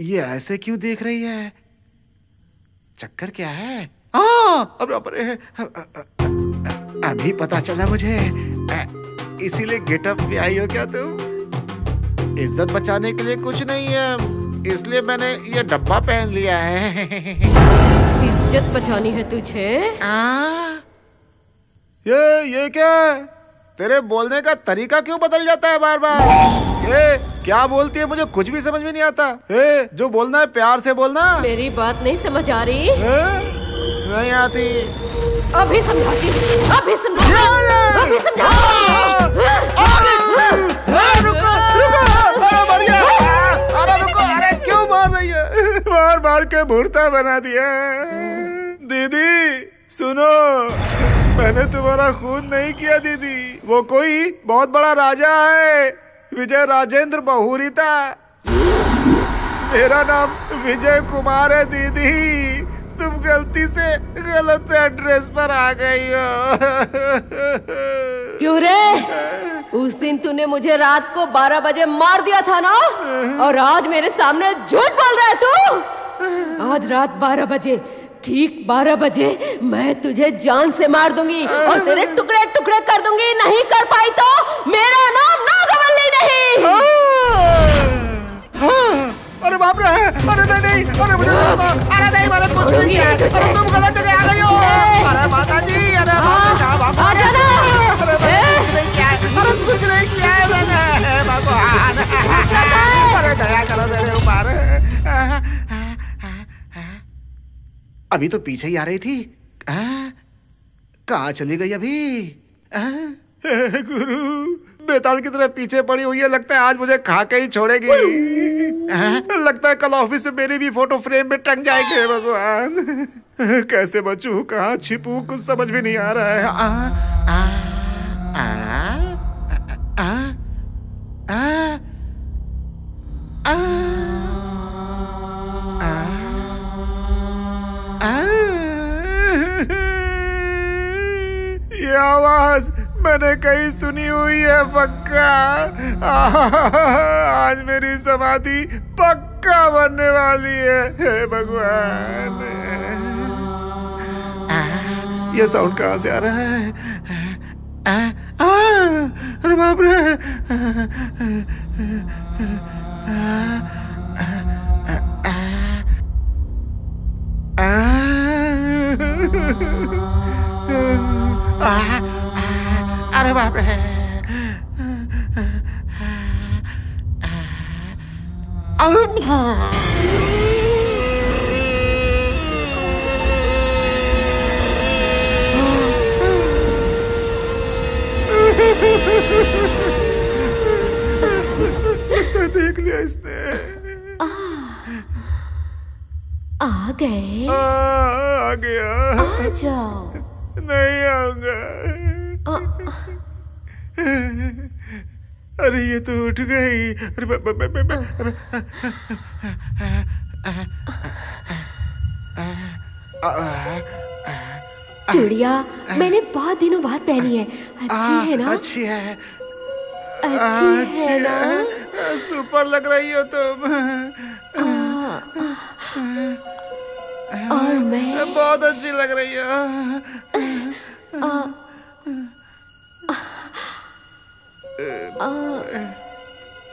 ये ऐसे क्यों देख रही है? चक्कर क्या है? हाँ, अरे अभी पता चला मुझे। इसीलिए गेटअप पे आई हो क्या तुम? इज़्ज़त बचाने के लिए कुछ नहीं है। इसलिए मैंने ये डब्बा पहन लिया है। इज़्ज़त बचानी है तुझे? आ? ये ये क्या? तेरे बोलने का तरीका क्यों बदल जाता है बार बार ये क्या बोलती है? मुझे कुछ भी समझ में नहीं आता। ए, जो बोलना है प्यार से बोलना। मेरी बात नहीं समझ आ रही। ए? नहीं आती। अभी समझाती अभी अभी समझा रुको! रुको! अरे रुको! अरे क्यों मार रही है? मार मार के भूरता बना दिया दीदी सुनो। मैंने तुम्हारा खून नहीं किया दीदी। वो कोई बहुत बड़ा राजा है। विजय राजेंद्र बहुरी था मेरा नाम विजय कुमार है, दीदी। तुम गलती से गलत एड्रेस पर आ गई हो। क्यों रे? उस दिन तूने मुझे रात को 12 बजे मार दिया था ना? और आज मेरे सामने झूठ बोल रहा है तू? आज रात 12 बजे, ठीक 12 बजे, मैं तुझे जान से मार दूँगी और तेरे टुकड़े टुकड़े कर दूँगी। नहीं कर पाई तो मेरा नाम नागवल्ली नहीं। अरे बाप रे अरे नहीं नहीं अरे मुझे अरे नहीं कुछ नहीं अरे तुम गलत जगह आ गई हो। अरे माता जी अरे आ जाना। अरे कुछ नहीं किया अरे कुछ नहीं किया है मैंने। भगवान। अरे दया करो मेरे ऊपर। अभी तो पीछे ही आ रही थी। कहाँ चली गई अभी? गुरु। बेताल की तरह पीछे पड़ी हुई है लगता है आज मुझे खा के ही छोड़ेगी। लगता है कल ऑफ़िस में मेरी भी फ़ोटो फ्रेम में टंग जाएगी। भगवान। कैसे बचू? कहाँ छिपू? कुछ समझ भी नहीं आ रहा है। आ, आ, आ, मैंने कहीं सुनी हुई है, पक्का? आज मेरी समाधि पक्का बनने वाली है, हे भगवान। ये साउंड कहाँ से आ रहा है? अरे बाप रे। अरे बाप रे देख लिया इसने आ गए आ, आ गया। आ जाओ नहीं आऊँगा अरे ये तो उठ गई। अरे ब, ब, ब, ब, ब, चूड़िया मैंने बहुत दिनों बाद पहनी है। अच्छी है ना? अच्छी है। अच्छी है ना? सुपर लग रही हो तुम। और मैं? बहुत अच्छी लग रही हो।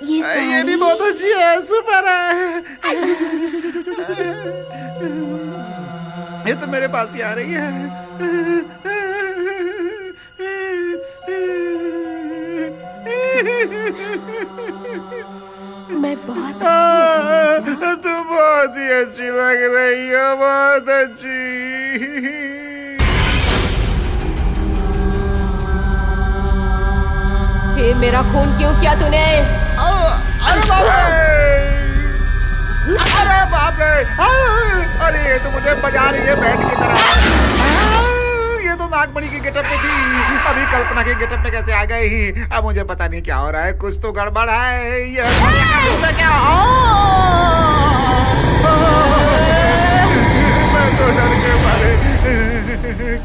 ये ये भी बहुत अच्छी है सुपर है। ये तो मेरे पास ही आ रही है। मैं बहुत तू बहुत ही अच्छी लग रही हो बहुत अच्छी। मेरा खून क्यों किया तूने? अरे बाप रे! अरे बाप रे! अरे ये तो मुझे बजा रही है बैंड की तरह। ये तो नागमणि की गेटअप में थी। अभी कल्पना के गेटअप में कैसे आ गई अब मुझे पता नहीं क्या हो रहा है। कुछ तो गड़बड़ है। ये क्या? हो मैं तो डर के मारे। ये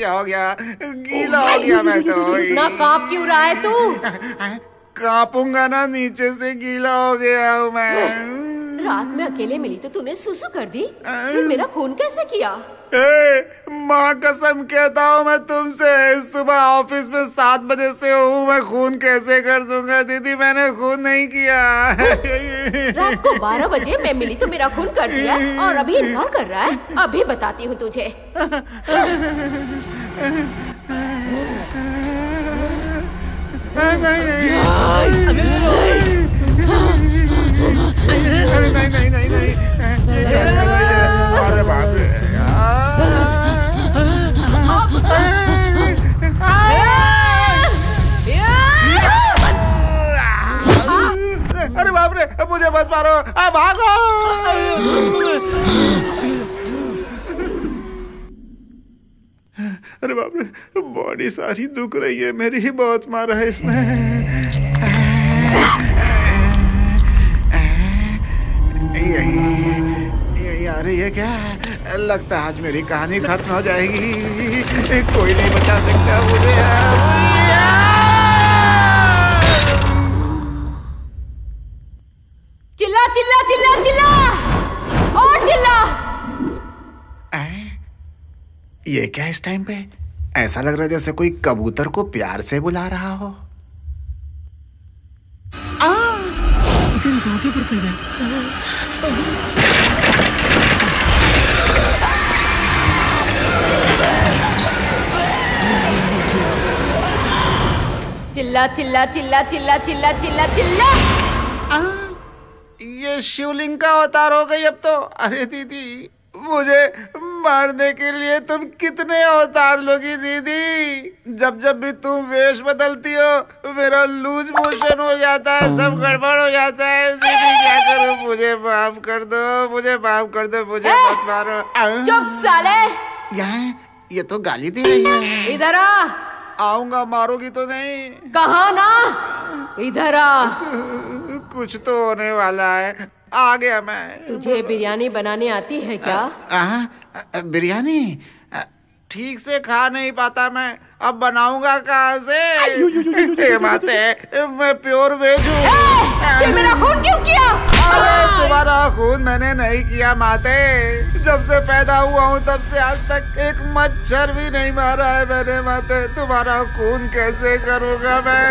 क्या हो गया? गीला हो गया मैं तो। इतना काँप क्यों रहा है तू? कांपूँगा ना नीचे से गीला हो गया हूँ मैं। रात में अकेले मिली तो तूने सुसु कर दी? फिर मेरा खून कैसे किया? ए, माँ कसम कहता हूँ मैं तुमसे सुबह ऑफ़िस में सात बजे से हूँ मैं खून कैसे कर दूँगा? दीदी मैंने खून नहीं किया। रात को बारह बजे मैं मिली तो मेरा खून कर दिया और अभी इनकार कर रहा है। अभी बताती हूँ तुझे। नहीं नहीं। अरे नहीं नहीं नहीं नहीं अरे बाप रे अरे बाप रे मुझे मत मारो। आ भागो। अरे बाप रे, बॉडी सारी दुख रही है, मेरी ही बहुत मारा है इसने। यही अरे ये क्या? लगता है आज मेरी कहानी खत्म हो जाएगी। कोई नहीं बचा सकता मुझे। चिल्ला चिल्ला चिल्ला चिल्ला! और चिल्ला! ये क्या इस टाइम पे? ऐसा लग रहा है जैसे कोई कबूतर को प्यार से बुला रहा हो। चिल्ला चिल्ला चिल्ला चिल्ला चिल्ला चिल्ला चिल्ला। ये शिवलिंग का अवतार हो गई अब तो। अरे दीदी मुझे मारने के लिए तुम कितने अवतार लोगी दीदी? जब जब भी तुम वेश बदलती हो मेरा लूज मोशन हो जाता है सब गड़बड़ हो जाता है। दीदी क्या करूँ? मुझे माफ़ कर दो मुझे माफ़ कर दो मुझे मत मारो। चुप साले। ये तो गाली दे रही है। इधर आ। आऊँगा मारोगी तो नहीं। कहा ना? इधर आ। कुछ तो होने वाला है। आ गया मैं। तुझे बिरयानी बनाने आती है क्या? बिरयानी? ठीक से खा नहीं पाता मैं। अब बनाऊँगा कहाँ से? हे माते मैं प्योर वेज हूँ मेरा खून क्यों तुम्हारा खून मैंने नहीं किया माते। जब से पैदा हुआ हूँ तब से आज तक एक मच्छर भी नहीं मारा है मैंने माते। तुम्हारा खून कैसे करूँगा मैं?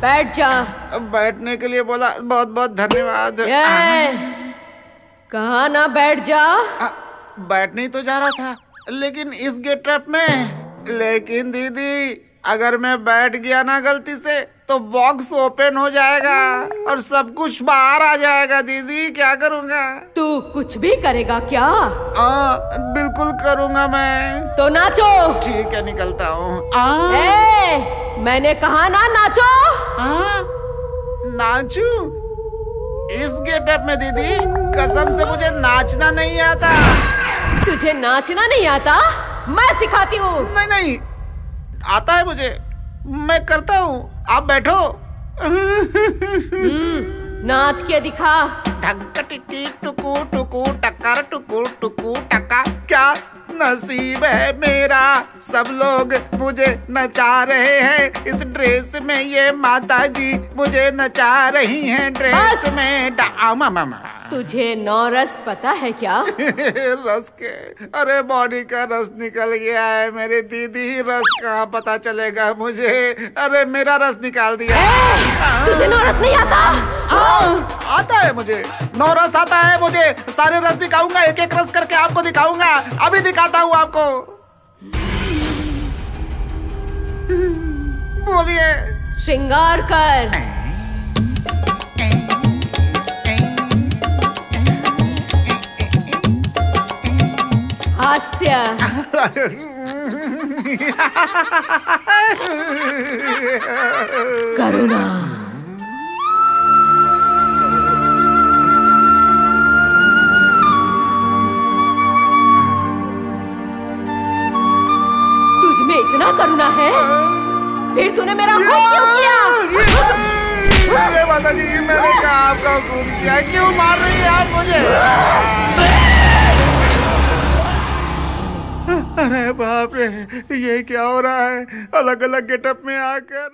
बैठ जा। बैठने के लिए बोला बहुत बहुत धन्यवाद कहा ना बैठ जा। बैठने तो जा रहा था लेकिन इस गेटअप में। लेकिन दीदी अगर मैं बैठ गया ना गलती से तो बॉक्स ओपन हो जाएगा और सब कुछ बाहर आ जाएगा। दीदी क्या करूँगा? तू कुछ भी करेगा क्या? हाँ बिल्कुल करूँगा मैं। तो नाचो। ठीक है निकलता हूँ। मैंने कहा ना नाचो। आ, नाचू? इस गेटअप में दीदी कसम से मुझे नाचना नहीं आता। तुझे नाचना नहीं आता? मैं सिखाती हूँ। नहीं नहीं आता है मुझे। मैं करता हूँ। आप बैठो। नाच के दिखा। ढक टिकी टुकू टुकू टकर टुकू टुकू टका क्या नसीब है मेरा? सब लोग मुझे नचा रहे हैं। इस ड्रेस में ये माता जी मुझे नचा रही हैं। ड्रेस में डा मामा तुझे नौ रस पता है क्या? रस के। अरे बॉडी का रस निकल गया है। मेरी दीदी रस कहाँ पता चलेगा मुझे? अरे मेरा रस निकाल दिया। ए, तुझे नौ रस नहीं आता? हाँ, आता है मुझे। नौ रस आता है मुझे। सारे रस दिखाऊँगा एक एक रस करके आपको दिखाऊँगा। अभी दिखाता हूँ आपको। बोलिए। श्रृंगार कर। हास्य करुणा। तुझ में इतना करुणा है? फिर तूने मेरा खून क्यों किया? माता जी मैंने कहा आपका क्यों मार रही है आप मुझे? अरे बाप रे ये क्या हो रहा है? अलग अलग गेटअप में आकर।